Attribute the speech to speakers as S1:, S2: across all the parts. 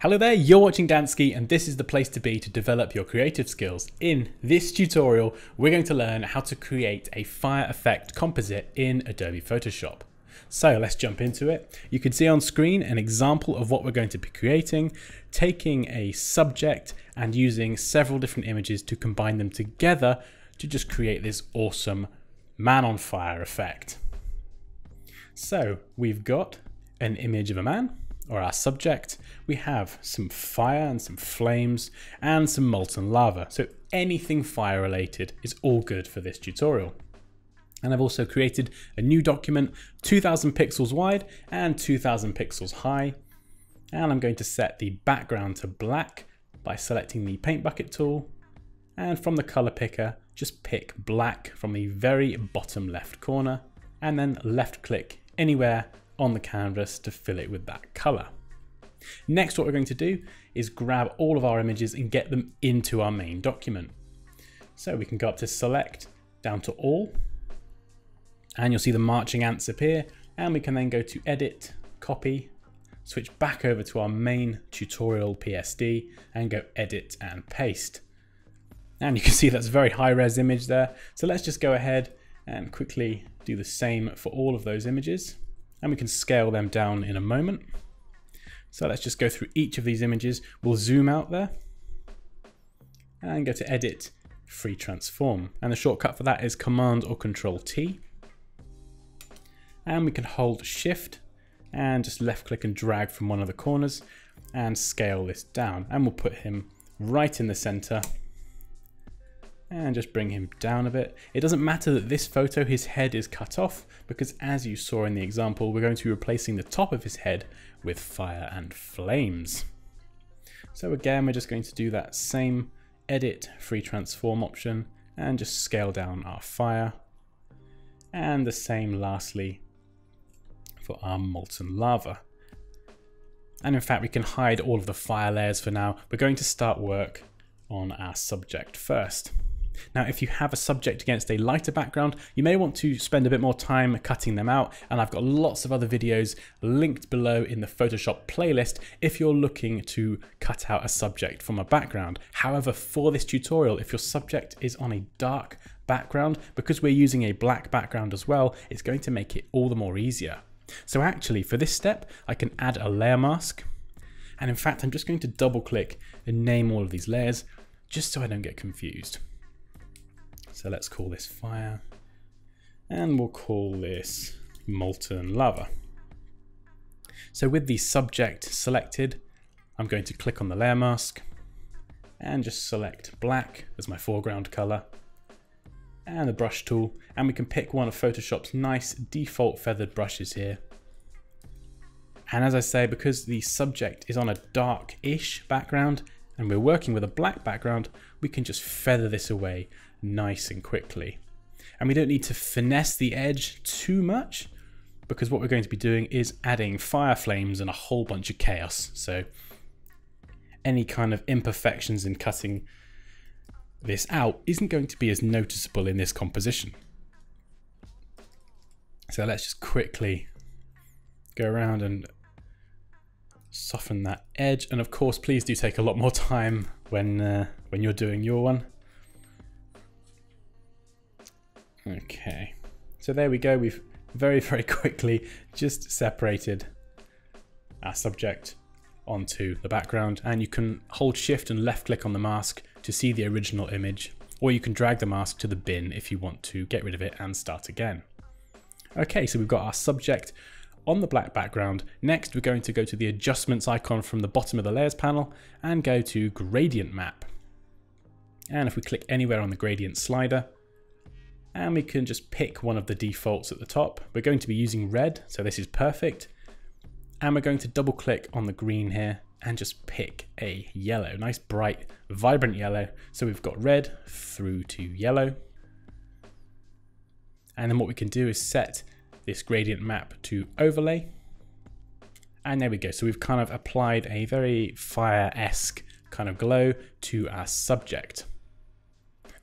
S1: Hello there, you're watching Dansky and this is the place to be to develop your creative skills. In this tutorial, we're going to learn how to create a fire effect composite in Adobe Photoshop. So let's jump into it. You can see on screen an example of what we're going to be creating, taking a subject and using several different images to combine them together to just create this awesome man on fire effect. So we've got an image of a man, or our subject, we have some fire and some flames and some molten lava. So anything fire related is all good for this tutorial. And I've also created a new document, 2000 pixels wide and 2000 pixels high. And I'm going to set the background to black by selecting the paint bucket tool. And from the color picker, just pick black from the very bottom left corner and then left click anywhere on the canvas to fill it with that color. Next, what we're going to do is grab all of our images and get them into our main document. So we can go up to select, down to all, and you'll see the marching ants appear, and we can then go to edit, copy, switch back over to our main tutorial PSD and go edit and paste. And you can see that's a very high res image there. So let's just go ahead and quickly do the same for all of those images and we can scale them down in a moment. So let's just go through each of these images. We'll zoom out there and go to edit, free transform. And the shortcut for that is command or control T. And we can hold shift and just left click and drag from one of the corners and scale this down. And we'll put him right in the center and just bring him down a bit. It doesn't matter that this photo, his head is cut off, because as you saw in the example, we're going to be replacing the top of his head with fire and flames. So again, we're just going to do that same edit free transform option and just scale down our fire. And the same lastly for our molten lava. And in fact, we can hide all of the fire layers for now. We're going to start work on our subject first. Now, if you have a subject against a lighter background, you may want to spend a bit more time cutting them out, and I've got lots of other videos linked below in the Photoshop playlist if you're looking to cut out a subject from a background. However, for this tutorial, if your subject is on a dark background, because we're using a black background as well, it's going to make it all the more easier. So actually, for this step, I can add a layer mask, and in fact, I'm just going to double click and name all of these layers just so I don't get confused. So let's call this fire and we'll call this molten lava. So with the subject selected, I'm going to click on the layer mask and just select black as my foreground color and the brush tool and we can pick one of Photoshop's nice default feathered brushes here. And as I say, because the subject is on a dark-ish background and we're working with a black background, we can just feather this away nice and quickly. And we don't need to finesse the edge too much because what we're going to be doing is adding fire flames and a whole bunch of chaos. So any kind of imperfections in cutting this out isn't going to be as noticeable in this composition. So let's just quickly go around and soften that edge. And of course, please do take a lot more time when, uh, when you're doing your one. Okay, so there we go. We've very, very quickly just separated our subject onto the background and you can hold shift and left click on the mask to see the original image or you can drag the mask to the bin if you want to get rid of it and start again. Okay, so we've got our subject on the black background. Next, we're going to go to the adjustments icon from the bottom of the layers panel and go to gradient map. And if we click anywhere on the gradient slider, and we can just pick one of the defaults at the top. We're going to be using red, so this is perfect. And we're going to double click on the green here and just pick a yellow, nice bright, vibrant yellow. So we've got red through to yellow. And then what we can do is set this gradient map to overlay. And there we go. So we've kind of applied a very fire-esque kind of glow to our subject.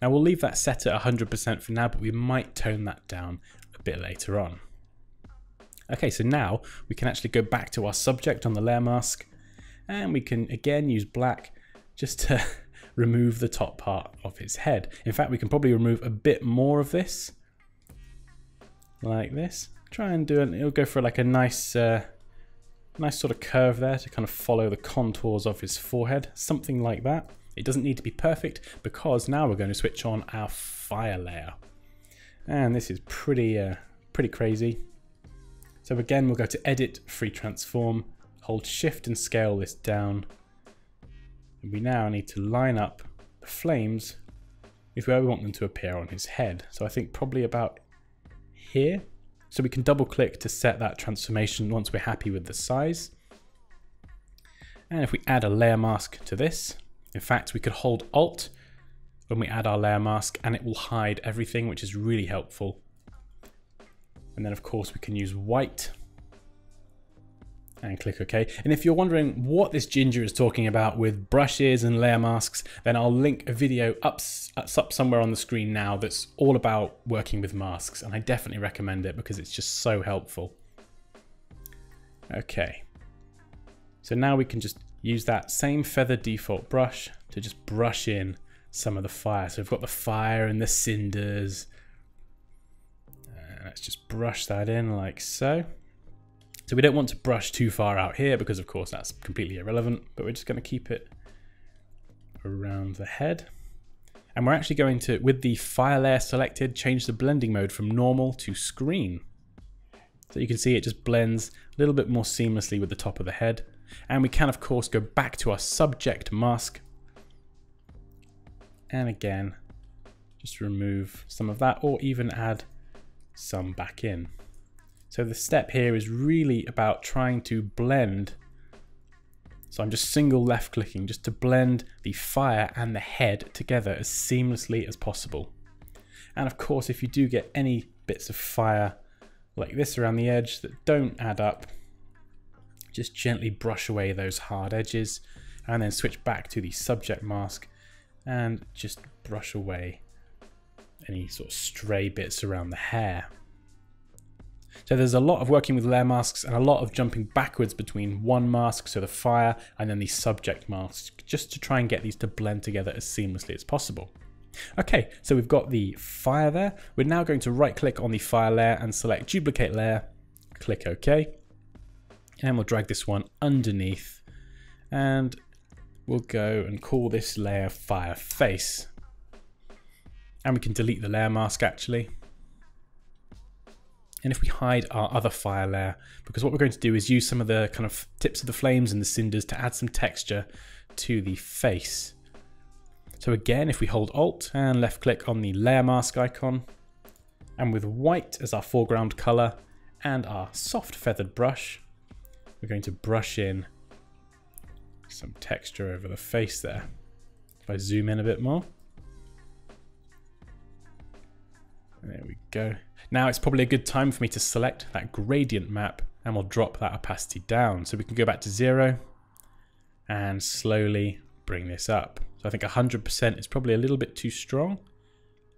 S1: Now we'll leave that set at 100% for now, but we might tone that down a bit later on. Okay, so now we can actually go back to our subject on the layer mask And we can again use black just to remove the top part of his head. In fact, we can probably remove a bit more of this, like this. Try and do it, it'll go for like a nice, uh, nice sort of curve there to kind of follow the contours of his forehead, something like that. It doesn't need to be perfect because now we're going to switch on our fire layer. And this is pretty, uh, pretty crazy. So again, we'll go to edit, free transform, hold shift and scale this down. And we now need to line up the flames with where we want them to appear on his head. So I think probably about here. So we can double click to set that transformation once we're happy with the size. And if we add a layer mask to this, in fact, we could hold Alt when we add our layer mask and it will hide everything, which is really helpful. And then of course we can use white and click OK. And if you're wondering what this Ginger is talking about with brushes and layer masks, then I'll link a video up, up somewhere on the screen now that's all about working with masks. And I definitely recommend it because it's just so helpful. Okay. So now we can just use that same feather default brush to just brush in some of the fire. So we've got the fire and the cinders. Uh, let's just brush that in like so. So we don't want to brush too far out here because of course that's completely irrelevant, but we're just going to keep it around the head. And we're actually going to, with the fire layer selected, change the blending mode from normal to screen. So you can see it just blends a little bit more seamlessly with the top of the head. And we can of course go back to our subject mask and again, just remove some of that or even add some back in. So the step here is really about trying to blend. So I'm just single left clicking just to blend the fire and the head together as seamlessly as possible. And of course, if you do get any bits of fire like this around the edge that don't add up, just gently brush away those hard edges and then switch back to the subject mask and just brush away any sort of stray bits around the hair. So there's a lot of working with layer masks and a lot of jumping backwards between one mask, so the fire, and then the subject mask, just to try and get these to blend together as seamlessly as possible. Okay, so we've got the fire there. We're now going to right click on the fire layer and select duplicate layer, click OK. And we'll drag this one underneath and we'll go and call this layer fire face. And we can delete the layer mask actually. And if we hide our other fire layer, because what we're going to do is use some of the kind of tips of the flames and the cinders to add some texture to the face. So again, if we hold Alt and left click on the layer mask icon, and with white as our foreground color and our soft feathered brush, we're going to brush in some texture over the face there. If I zoom in a bit more. There we go. Now it's probably a good time for me to select that gradient map and we'll drop that opacity down. So we can go back to zero and slowly bring this up. So I think 100% is probably a little bit too strong.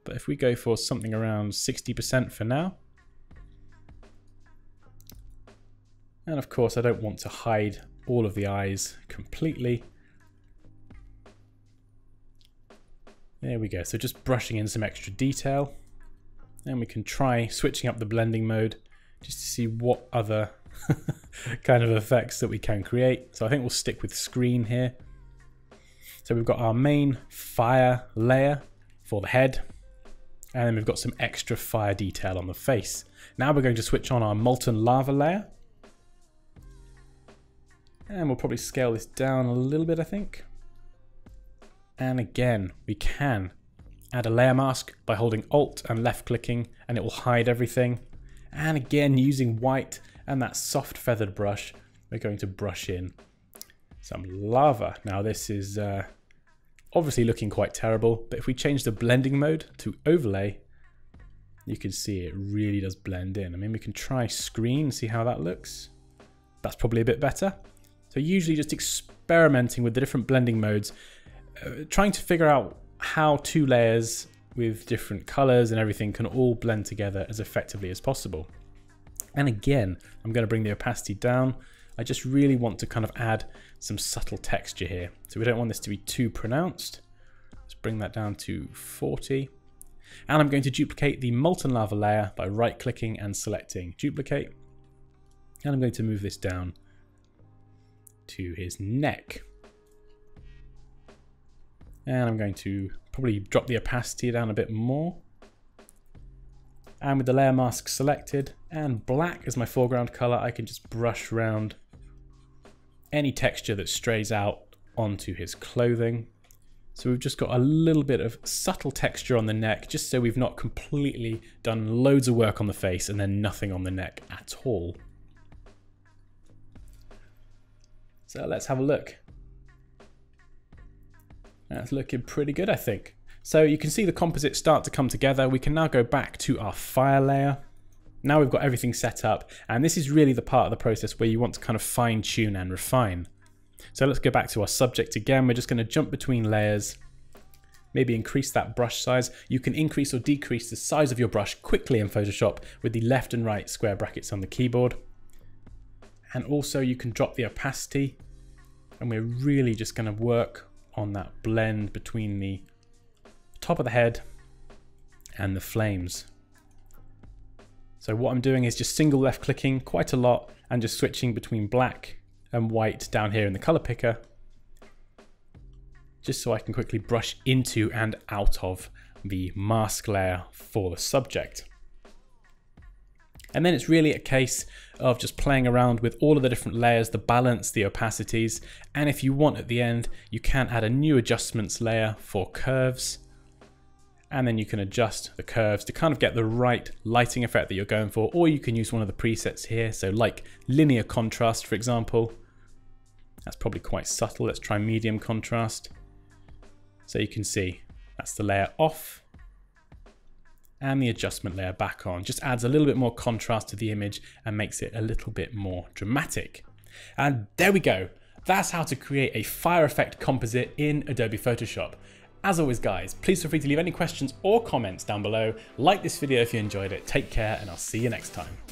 S1: But if we go for something around 60% for now. And of course I don't want to hide all of the eyes completely. There we go. So just brushing in some extra detail. And we can try switching up the blending mode just to see what other kind of effects that we can create. So I think we'll stick with screen here. So we've got our main fire layer for the head. And then we've got some extra fire detail on the face. Now we're going to switch on our molten lava layer. And we'll probably scale this down a little bit, I think. And again, we can add a layer mask by holding Alt and left clicking and it will hide everything. And again, using white and that soft feathered brush, we're going to brush in some lava. Now this is uh, obviously looking quite terrible, but if we change the blending mode to overlay, you can see it really does blend in. I mean, we can try screen, see how that looks. That's probably a bit better. So usually just experimenting with the different blending modes, uh, trying to figure out how two layers with different colors and everything can all blend together as effectively as possible. And again, I'm going to bring the opacity down I just really want to kind of add some subtle texture here. So we don't want this to be too pronounced. Let's bring that down to 40. And I'm going to duplicate the molten lava layer by right clicking and selecting duplicate. And I'm going to move this down to his neck. And I'm going to probably drop the opacity down a bit more. And with the layer mask selected and black as my foreground color, I can just brush around any texture that strays out onto his clothing. So we've just got a little bit of subtle texture on the neck, just so we've not completely done loads of work on the face and then nothing on the neck at all. So let's have a look. That's looking pretty good, I think. So you can see the composites start to come together. We can now go back to our fire layer. Now we've got everything set up, and this is really the part of the process where you want to kind of fine tune and refine. So let's go back to our subject again. We're just going to jump between layers, maybe increase that brush size. You can increase or decrease the size of your brush quickly in Photoshop with the left and right square brackets on the keyboard. And also you can drop the opacity and we're really just going to work on that blend between the top of the head and the flames. So what I'm doing is just single left clicking quite a lot and just switching between black and white down here in the color picker just so I can quickly brush into and out of the mask layer for the subject. And then it's really a case of just playing around with all of the different layers, the balance, the opacities, and if you want at the end, you can add a new adjustments layer for curves, and then you can adjust the curves to kind of get the right lighting effect that you're going for, or you can use one of the presets here, so like linear contrast, for example. That's probably quite subtle. Let's try medium contrast. So you can see that's the layer off, and the adjustment layer back on. Just adds a little bit more contrast to the image and makes it a little bit more dramatic. And there we go. That's how to create a fire effect composite in Adobe Photoshop. As always guys, please feel free to leave any questions or comments down below. Like this video if you enjoyed it, take care and I'll see you next time.